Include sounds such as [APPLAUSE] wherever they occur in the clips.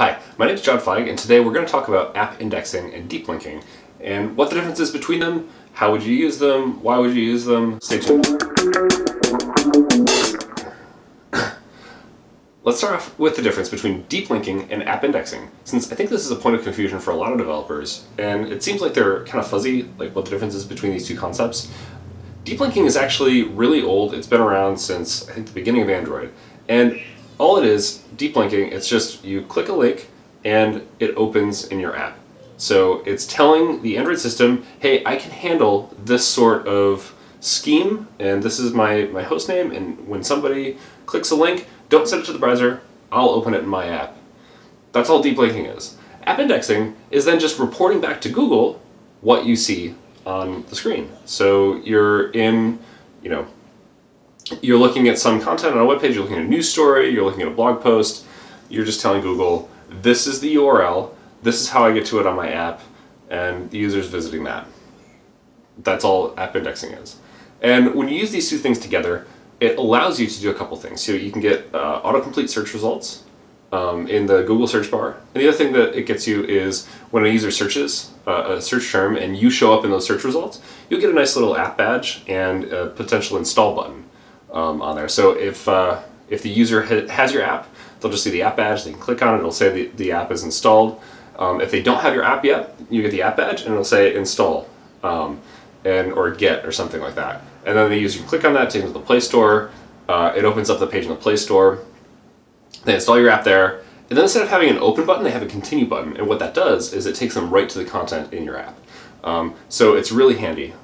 Hi, my name is John Feig, and today we're going to talk about app indexing and deep linking, and what the difference is between them, how would you use them, why would you use them. Stay tuned. [COUGHS] Let's start off with the difference between deep linking and app indexing, since I think this is a point of confusion for a lot of developers, and it seems like they're kind of fuzzy, like what the difference is between these two concepts. Deep linking is actually really old, it's been around since I think the beginning of Android, and all it is, deep linking, it's just you click a link and it opens in your app. So it's telling the Android system, hey, I can handle this sort of scheme, and this is my, my host name, and when somebody clicks a link, don't send it to the browser, I'll open it in my app. That's all deep linking is. App indexing is then just reporting back to Google what you see on the screen. So you're in, you know, you're looking at some content on a web page, you're looking at a news story, you're looking at a blog post, you're just telling Google, this is the URL, this is how I get to it on my app, and the user's visiting that. That's all app indexing is. And when you use these two things together, it allows you to do a couple things. So you can get uh, autocomplete search results um, in the Google search bar. And the other thing that it gets you is when a user searches uh, a search term and you show up in those search results, you'll get a nice little app badge and a potential install button um, on there. So if, uh, if the user ha has your app, they'll just see the app badge, they can click on it, it'll say the, the app is installed. Um, if they don't have your app yet, you get the app badge and it'll say install um, and or get or something like that. And then the user can click on that, take them to the Play Store, uh, it opens up the page in the Play Store, they install your app there, and then instead of having an open button, they have a continue button. And what that does is it takes them right to the content in your app. Um, so it's really handy.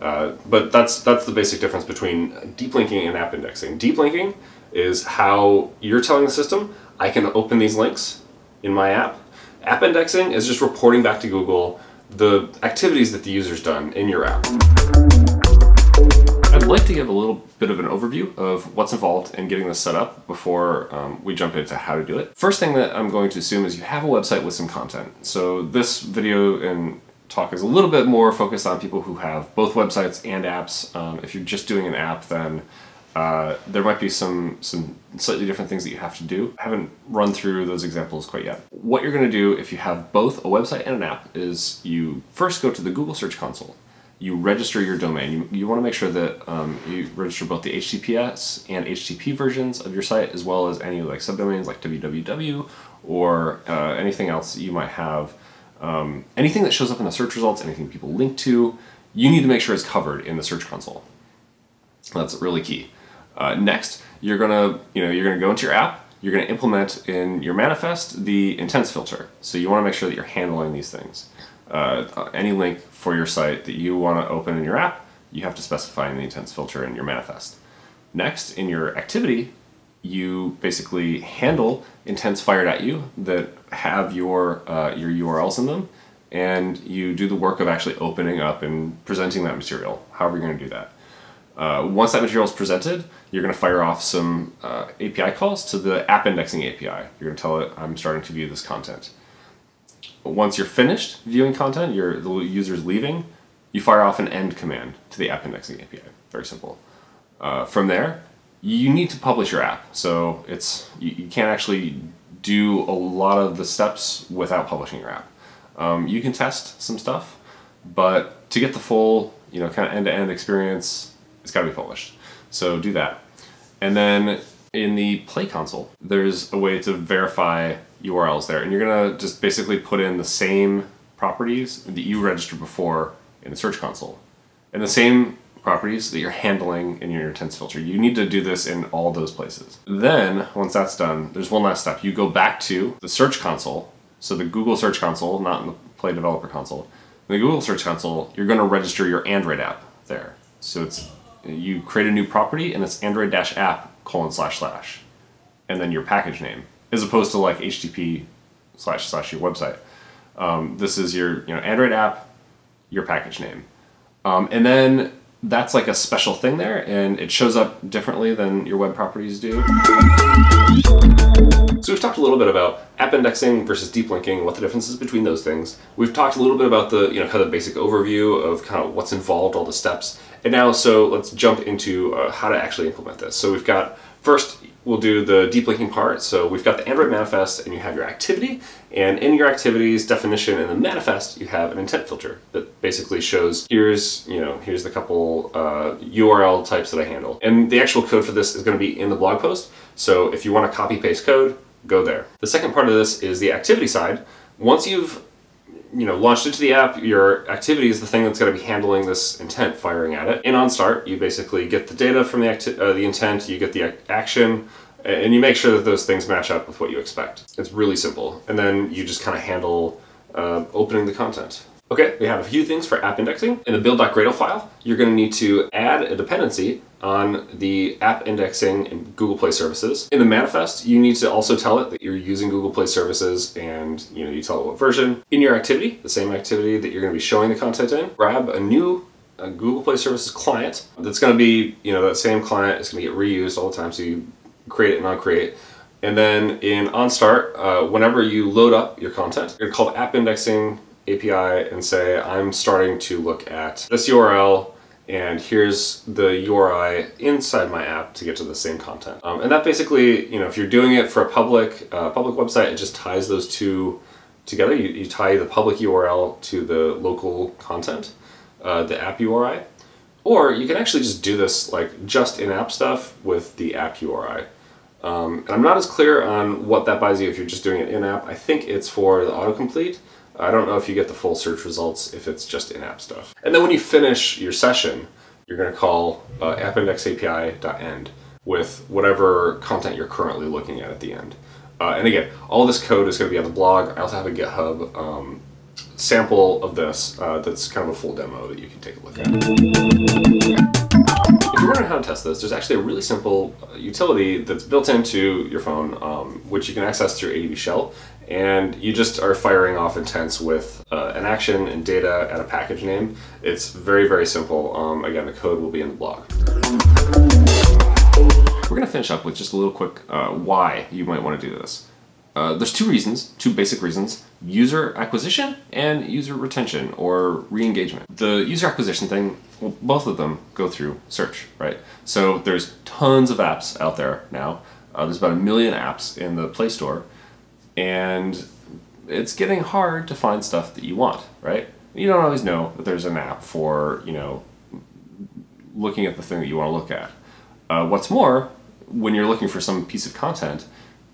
Uh, but that's that's the basic difference between deep linking and app indexing. Deep linking is how you're telling the system, I can open these links in my app. App indexing is just reporting back to Google the activities that the user's done in your app. I'd like to give a little bit of an overview of what's involved in getting this set up before um, we jump into how to do it. First thing that I'm going to assume is you have a website with some content. So this video and talk is a little bit more focused on people who have both websites and apps. Um, if you're just doing an app, then uh, there might be some some slightly different things that you have to do. I haven't run through those examples quite yet. What you're going to do if you have both a website and an app is you first go to the Google Search Console. You register your domain. You, you want to make sure that um, you register both the HTTPS and HTTP versions of your site, as well as any like subdomains like www or uh, anything else you might have um, anything that shows up in the search results, anything people link to, you need to make sure it's covered in the Search Console. That's really key. Uh, next, you're gonna, you know, you're gonna go into your app. You're gonna implement in your manifest the intents filter. So you want to make sure that you're handling these things. Uh, any link for your site that you want to open in your app, you have to specify in the intents filter in your manifest. Next, in your activity, you basically handle intents fired at you that have your uh, your URLs in them, and you do the work of actually opening up and presenting that material. However, you're going to do that. Uh, once that material is presented, you're going to fire off some uh, API calls to the app indexing API. You're going to tell it, I'm starting to view this content. Once you're finished viewing content, you're, the user is leaving, you fire off an end command to the app indexing API. Very simple. Uh, from there, you need to publish your app. So it's you, you, can't actually do a lot of the steps without publishing your app. Um, you can test some stuff, but to get the full, you know, kind of end-to-end experience, it's got to be published. So do that. And then in the Play console, there's a way to verify URLs there, and you're gonna just basically put in the same properties that you registered before in the Search console. And the same properties that you're handling in your intents filter. You need to do this in all those places. Then, once that's done, there's one last step. You go back to the Search Console, so the Google Search Console, not in the Play Developer Console. In the Google Search Console, you're going to register your Android app there. So it's you create a new property and it's Android-app colon slash slash, and then your package name, as opposed to like HTTP slash slash your website. Um, this is your you know Android app, your package name, um, and then that's like a special thing there and it shows up differently than your web properties do. So we've talked a little bit about app indexing versus deep linking, what the difference is between those things. We've talked a little bit about the, you know, kind of basic overview of kind of what's involved, all the steps. And now, so let's jump into uh, how to actually implement this. So we've got First, we'll do the deep linking part. So we've got the Android manifest and you have your activity. And in your activities definition in the manifest, you have an intent filter that basically shows here's, you know, here's the couple uh, URL types that I handle. And the actual code for this is going to be in the blog post. So if you want to copy paste code, go there. The second part of this is the activity side. Once you've you know, launched into the app, your activity is the thing that's going to be handling this intent firing at it. In OnStart, you basically get the data from the, uh, the intent, you get the action, and you make sure that those things match up with what you expect. It's really simple. And then you just kind of handle uh, opening the content. Okay, we have a few things for app indexing. In the build.gradle file, you're going to need to add a dependency on the app indexing in Google Play services. In the manifest, you need to also tell it that you're using Google Play services and you know you tell it what version. In your activity, the same activity that you're going to be showing the content in, grab a new a Google Play Services client that's going to be, you know, that same client is going to get reused all the time. So you create it and onCreate. And then in OnStart, uh, whenever you load up your content, you're going to call the app indexing API and say, I'm starting to look at this URL and here's the URI inside my app to get to the same content. Um, and that basically, you know, if you're doing it for a public uh, public website, it just ties those two together. You, you tie the public URL to the local content, uh, the app URI. Or you can actually just do this like just in-app stuff with the app URI. Um, and I'm not as clear on what that buys you if you're just doing it in-app. I think it's for the autocomplete. I don't know if you get the full search results if it's just in-app stuff. And then when you finish your session, you're going to call uh, appindexapi.end with whatever content you're currently looking at at the end. Uh, and again, all this code is going to be on the blog. I also have a GitHub um, sample of this uh, that's kind of a full demo that you can take a look at. If you're wondering how to test this, there's actually a really simple uh, utility that's built into your phone, um, which you can access through ADB Shell and you just are firing off intents with uh, an action and data and a package name. It's very, very simple. Um, again, the code will be in the blog. We're going to finish up with just a little quick uh, why you might want to do this. Uh, there's two reasons, two basic reasons, user acquisition and user retention or re-engagement. The user acquisition thing, well, both of them go through search, right? So there's tons of apps out there now. Uh, there's about a million apps in the Play Store and it's getting hard to find stuff that you want, right? You don't always know that there's an app for, you know, looking at the thing that you want to look at. Uh, what's more, when you're looking for some piece of content,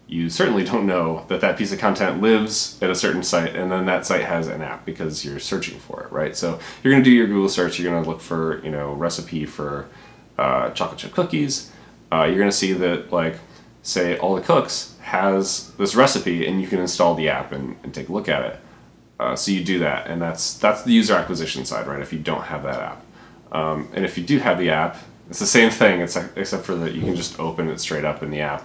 you certainly don't know that that piece of content lives at a certain site and then that site has an app because you're searching for it, right? So you're going to do your Google search, you're going to look for, you know, recipe for uh, chocolate chip cookies. Uh, you're going to see that, like, say, all the cooks has this recipe and you can install the app and, and take a look at it. Uh, so you do that, and that's that's the user acquisition side, right? If you don't have that app, um, and if you do have the app, it's the same thing, it's, except for that you can just open it straight up in the app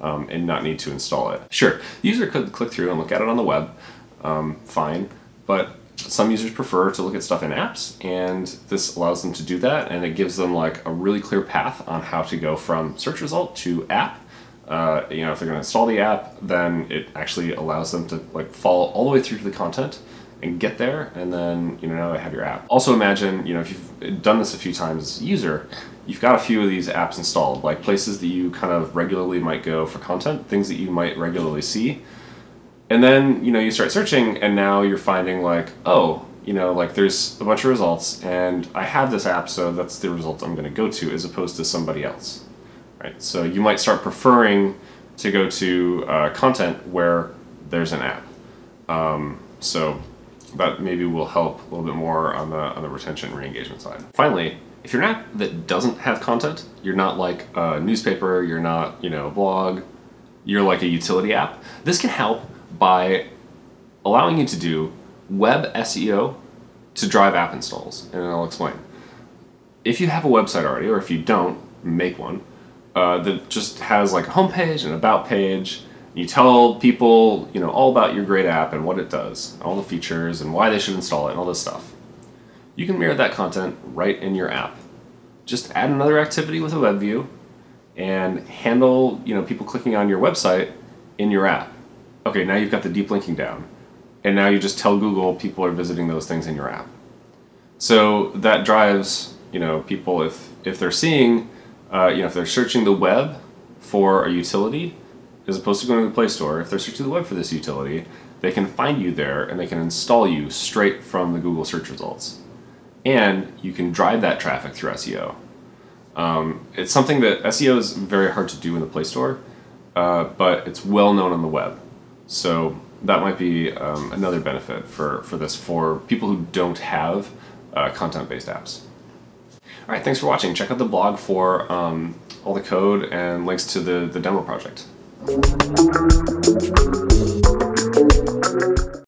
um, and not need to install it. Sure, the user could click through and look at it on the web, um, fine, but some users prefer to look at stuff in apps, and this allows them to do that, and it gives them like a really clear path on how to go from search result to app uh, you know, if they're going to install the app, then it actually allows them to like follow all the way through to the content and get there, and then you know now they have your app. Also imagine, you know, if you've done this a few times as a user, you've got a few of these apps installed, like places that you kind of regularly might go for content, things that you might regularly see, and then you know you start searching, and now you're finding like, oh, you know, like there's a bunch of results, and I have this app, so that's the result I'm going to go to, as opposed to somebody else right? So you might start preferring to go to uh, content where there's an app. Um, so that maybe will help a little bit more on the on the retention re-engagement side. Finally, if you're an app that doesn't have content, you're not like a newspaper, you're not you know a blog, you're like a utility app. This can help by allowing you to do web SEO to drive app installs, and I'll explain. If you have a website already, or if you don't, make one uh, that just has like a homepage and about page. You tell people, you know, all about your great app and what it does, all the features and why they should install it and all this stuff. You can mirror that content right in your app. Just add another activity with a web view and handle, you know, people clicking on your website in your app. Okay, now you've got the deep linking down. And now you just tell Google people are visiting those things in your app. So that drives, you know, people if if they're seeing uh, you know, if they're searching the web for a utility, as opposed to going to the Play Store, if they're searching the web for this utility, they can find you there and they can install you straight from the Google search results. And you can drive that traffic through SEO. Um, it's something that SEO is very hard to do in the Play Store, uh, but it's well known on the web. So that might be um, another benefit for, for this for people who don't have uh, content-based apps. All right, thanks for watching. Check out the blog for um, all the code and links to the, the demo project.